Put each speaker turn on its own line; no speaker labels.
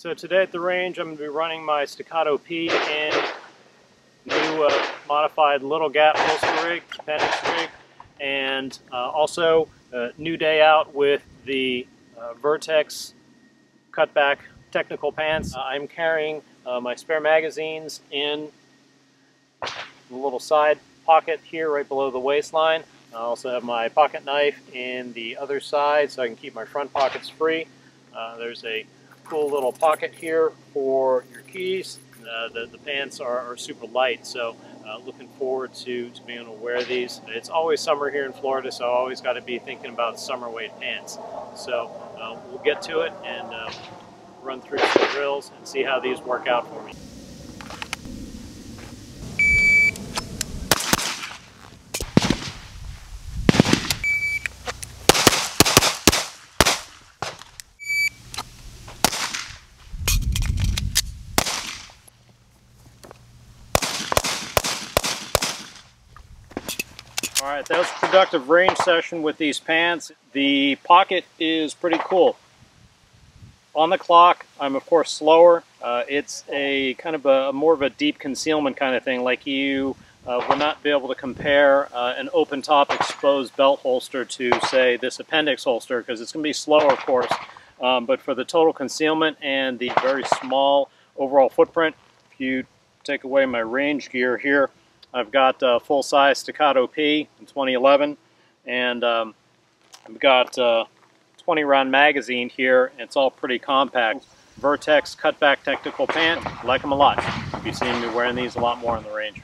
So today at the range, I'm going to be running my Staccato P in new uh, modified LittleGat holster rig, appendix rig, and uh, also a new day out with the uh, Vertx cutback technical pants. Uh, I'm carrying uh, my spare magazines in the little side pocket here right below the waistline. I also have my pocket knife in the other side so I can keep my front pockets free. Uh, there's a cool little pocket here for your keys. Uh, the, the pants are, are super light, so uh, looking forward to, to being able to wear these. It's always summer here in Florida, so I always got to be thinking about summer weight pants. So uh, we'll get to it and uh, run through some drills and see how these work out for me. All right, that was a productive range session with these pants. The pocket is pretty cool. On the clock, I'm of course slower. Uh, it's a kind of a more of a deep concealment kind of thing, like you uh, will not be able to compare uh, an open top exposed belt holster to say this appendix holster because it's going to be slower of course. Um, but for the total concealment and the very small overall footprint, if you take away my range gear here, I've got uh, full-size Staccato P in 2011, and um, I've got uh, 20 round magazine here. and It's all pretty compact. Vertx cutback technical pant, like them a lot. You'll be me wearing these a lot more on the range.